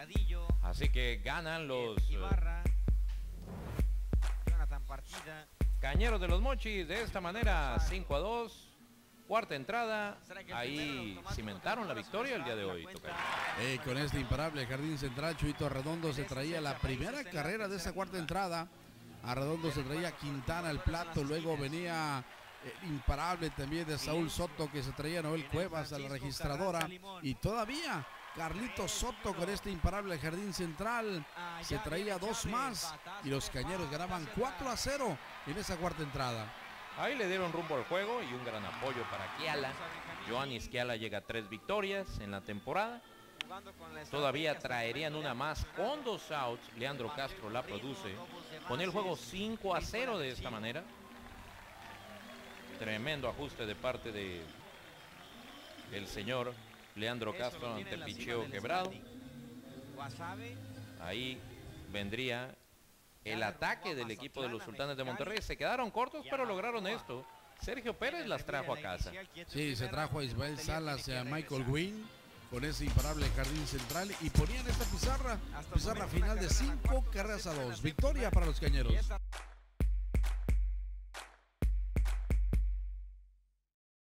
Delgadillo. Así que ganan los eh, Ibarra. Jonathan Partida. Cañeros de los Mochis de esta manera 5 a 2. Cuarta entrada. Ahí cimentaron la victoria el día de hoy. Eh, con este imparable jardín central, Chuito Arredondo se traía la primera carrera de esa cuarta entrada. Arredondo se traía Quintana al plato, luego venía el imparable también de Saúl Soto que se traía Noel Cuevas a la registradora y todavía Carlito Soto con este imparable jardín central se traía dos más y los cañeros ganaban 4 a 0 en esa cuarta entrada. Ahí le dieron rumbo al juego y un gran apoyo para Kiala. Joan Isquiala llega a tres victorias en la temporada. Todavía traerían una más con dos outs. Leandro Castro la produce. Pone el juego 5 a 0 de esta manera. Tremendo ajuste de parte de el señor Leandro Castro ante el picheo quebrado. Ahí vendría el ataque del equipo de los Sultanes de Monterrey. Se quedaron cortos, pero lograron esto. Sergio Pérez las trajo a casa. Sí, se trajo a Ismael Salas y a Michael Wynn con ese imparable jardín central y ponían esta pizarra, pizarra final de cinco carreras a dos. Victoria para los cañeros.